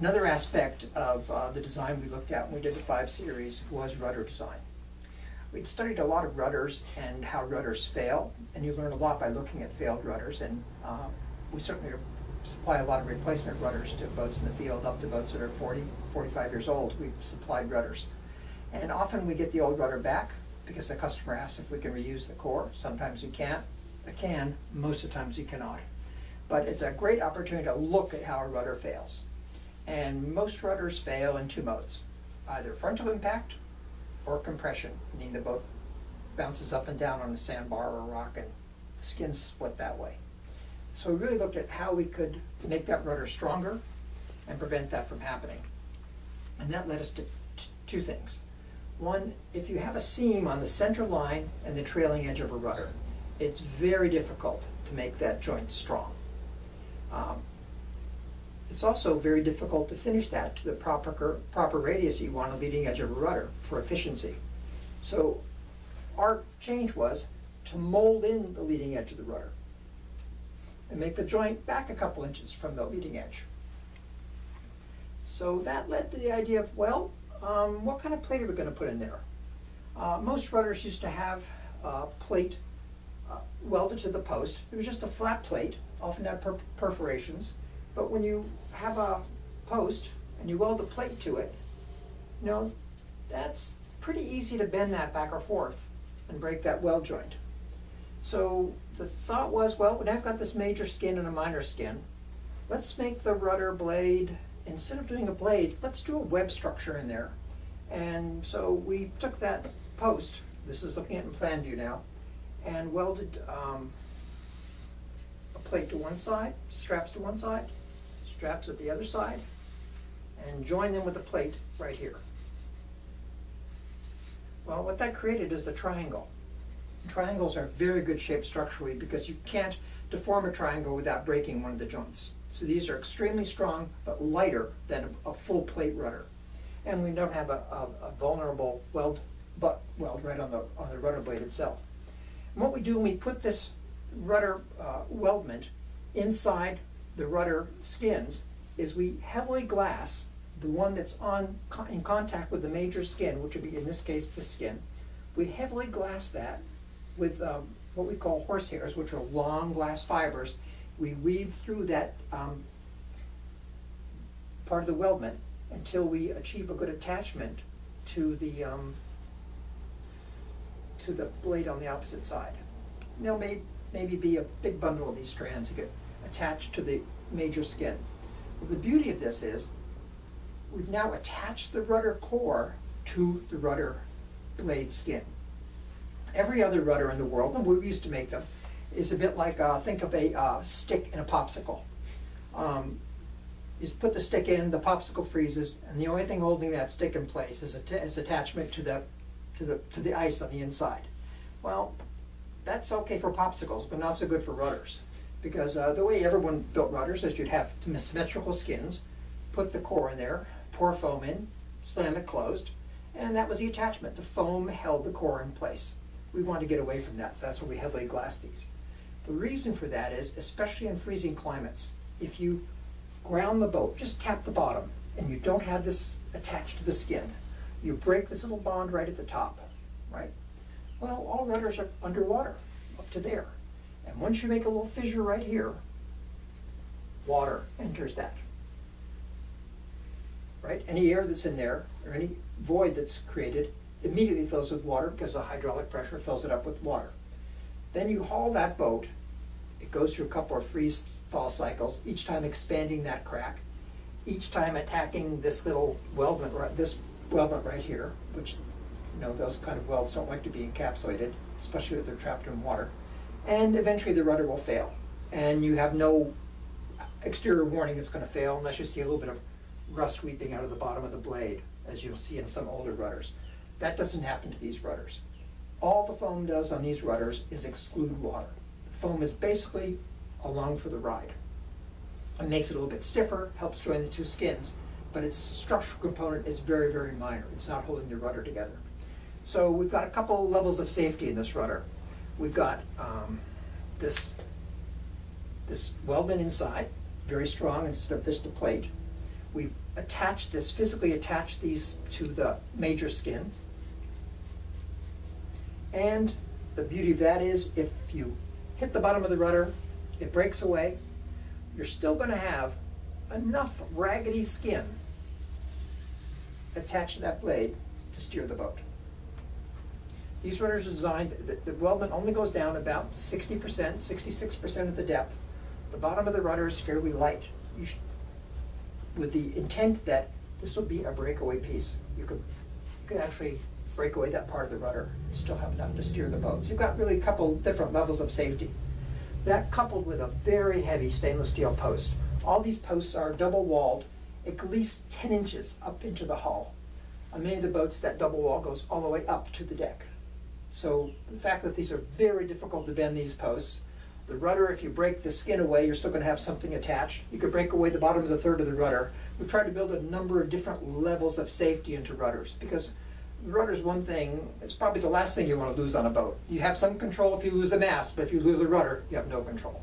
Another aspect of uh, the design we looked at when we did the 5 Series was rudder design. We'd studied a lot of rudders and how rudders fail, and you learn a lot by looking at failed rudders, and uh, we certainly supply a lot of replacement rudders to boats in the field, up to boats that are 40, 45 years old. We've supplied rudders. And often we get the old rudder back because the customer asks if we can reuse the core. Sometimes we can't, I can, most of the times you cannot. But it's a great opportunity to look at how a rudder fails. And most rudders fail in two modes, either frontal impact or compression, meaning the boat bounces up and down on a sandbar or a rock and the skin's split that way. So we really looked at how we could make that rudder stronger and prevent that from happening. And that led us to two things. One, if you have a seam on the center line and the trailing edge of a rudder, it's very difficult to make that joint strong. Um, it's also very difficult to finish that to the proper, proper radius you want on the leading edge of a rudder for efficiency. So our change was to mold in the leading edge of the rudder and make the joint back a couple inches from the leading edge. So that led to the idea of, well, um, what kind of plate are we going to put in there? Uh, most rudders used to have a plate uh, welded to the post. It was just a flat plate, often had per perforations. But when you have a post and you weld a plate to it, you know, that's pretty easy to bend that back or forth and break that weld joint. So the thought was, well, when I've got this major skin and a minor skin, let's make the rudder blade, instead of doing a blade, let's do a web structure in there. And so we took that post, this is looking at in plan view now, and welded um, a plate to one side, straps to one side, straps at the other side, and join them with a plate right here. Well, what that created is a triangle. Triangles are very good shape structurally because you can't deform a triangle without breaking one of the joints. So these are extremely strong but lighter than a, a full plate rudder. And we don't have a, a, a, vulnerable weld butt weld right on the, on the rudder blade itself. And what we do when we put this rudder uh, weldment inside the rudder skins is we heavily glass the one that's on in contact with the major skin, which would be in this case the skin. We heavily glass that with um, what we call horsehairs, which are long glass fibers. We weave through that um, part of the weldment until we achieve a good attachment to the um, to the blade on the opposite side. There'll may, maybe be a big bundle of these strands that get attached to the major skin. Well, the beauty of this is we've now attached the rudder core to the rudder blade skin. Every other rudder in the world, and we used to make them, is a bit like, uh, think of a uh, stick in a popsicle. Um, you just put the stick in, the popsicle freezes, and the only thing holding that stick in place is, is attachment to the, to, the, to the ice on the inside. Well, that's okay for popsicles, but not so good for rudders. Because uh, the way everyone built rudders is you'd have symmetrical skins, put the core in there, pour foam in, slam it closed, and that was the attachment. The foam held the core in place. We wanted to get away from that, so that's why we heavily glassed these. The reason for that is, especially in freezing climates, if you ground the boat, just tap the bottom, and you don't have this attached to the skin, you break this little bond right at the top, right? Well, all rudders are underwater, up to there. And once you make a little fissure right here, water enters that. Right? Any air that's in there, or any void that's created, immediately fills with water because the hydraulic pressure fills it up with water. Then you haul that boat, it goes through a couple of freeze thaw cycles, each time expanding that crack, each time attacking this little weldment, right, this weldment right here, which you know those kind of welds don't like to be encapsulated, especially if they're trapped in water and eventually the rudder will fail. And you have no exterior warning it's going to fail unless you see a little bit of rust weeping out of the bottom of the blade, as you'll see in some older rudders. That doesn't happen to these rudders. All the foam does on these rudders is exclude water. The foam is basically along for the ride. It makes it a little bit stiffer, helps join the two skins, but its structural component is very, very minor. It's not holding the rudder together. So we've got a couple levels of safety in this rudder we've got um, this, this weldment inside, very strong instead of just a plate. We've attached this, physically attached these to the major skin. And the beauty of that is if you hit the bottom of the rudder, it breaks away, you're still gonna have enough raggedy skin attached to that blade to steer the boat. These rudders are designed, the, the weldment only goes down about sixty percent, sixty-six percent of the depth. The bottom of the rudder is fairly light. You sh with the intent that this will be a breakaway piece. You could, you could actually break away that part of the rudder and still have enough to steer the boat. So you've got really a couple different levels of safety. That coupled with a very heavy stainless steel post. All these posts are double walled, at least ten inches up into the hull. On many of the boats, that double wall goes all the way up to the deck. So the fact that these are very difficult to bend these posts, the rudder, if you break the skin away, you're still gonna have something attached. You could break away the bottom of the third of the rudder. We've tried to build a number of different levels of safety into rudders because the rudder's one thing, it's probably the last thing you wanna lose on a boat. You have some control if you lose the mast, but if you lose the rudder, you have no control.